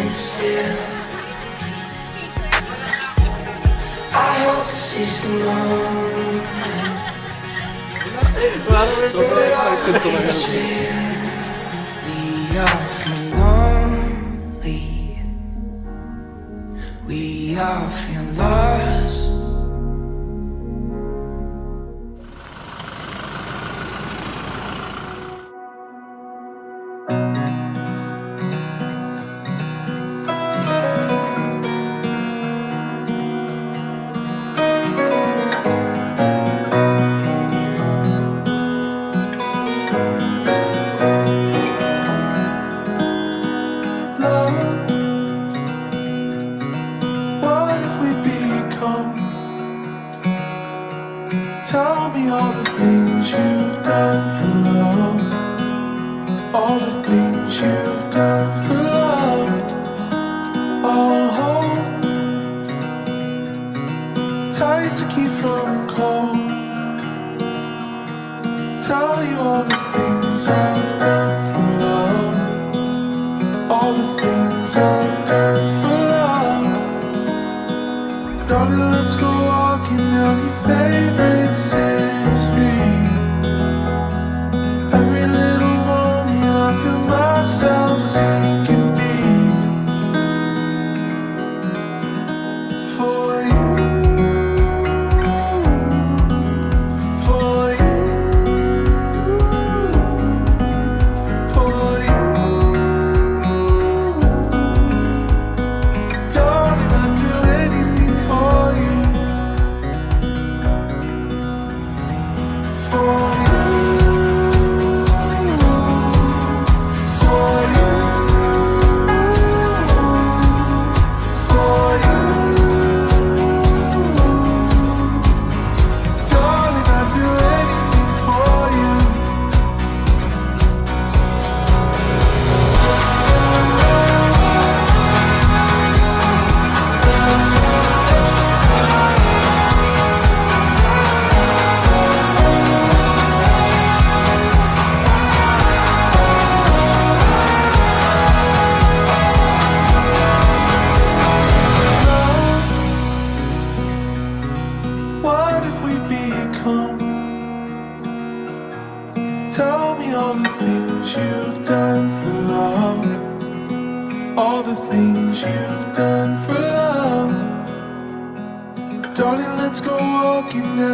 standing still. I hope this is the moment. we are feeling lonely. We are feeling lost. Tell me all the things you've done for love. All the things you've done for love. Hold tight to keep from cold. Tell you all the things I've done for love all the things I've done for love. Darling, let's go walking down your favorite Tell me all the things you've done for love. All the things you've done for love. Darling, let's go walking your